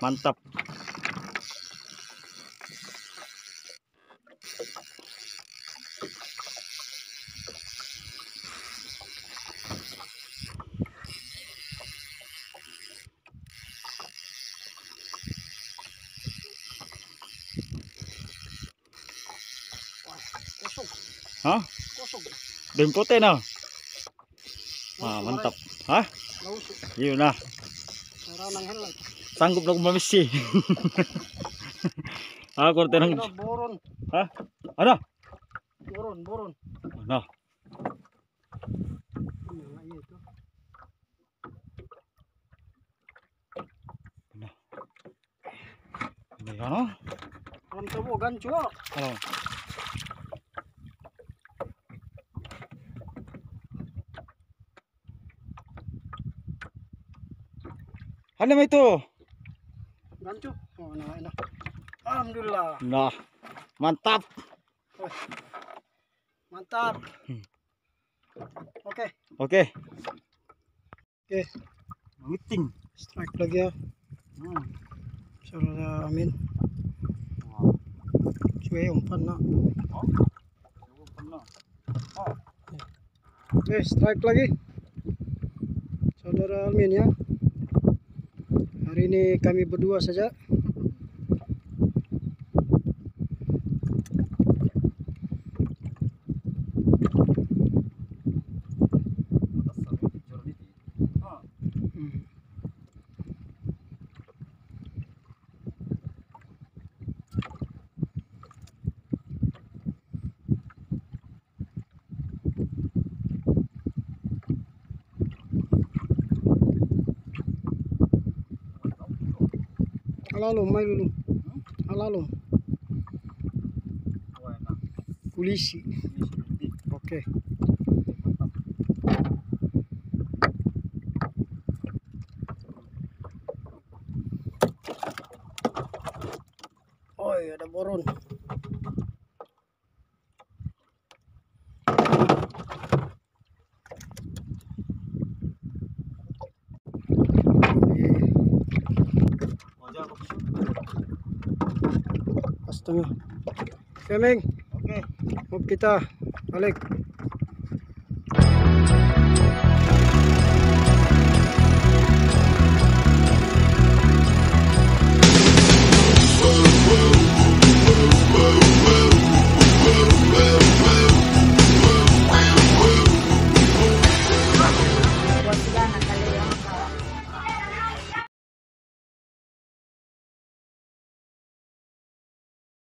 mantap. Hả? Đừng có tên nào. À mantap. Hả? Nhiều nè ng helmet. Sanggup na kumamis si. ah, korte ng... Ano, buron. Ha? Ano? Buron, buron. Ano? Ano? Ano? Oh? Oh. Ano? Ano? Ano? Ano? Ano? Ano? Ano mo ito? Gancho. Oh, ano, ano. Alhamdulillah. Nah, mantap. Mantap. Oke. Oke. Oke. Ngiting. Strike lagi ya. Hmm. Saudara Amin. Cuy, umpan nak. Oke, strike lagi. Saudara Amin ya. Hari ini kami berdua saja. Alalom, may lulong. Alalom. Polisi. Oke. Oh, ada boron. Tanga. Semeng. Okay. Huwag kita. Balik.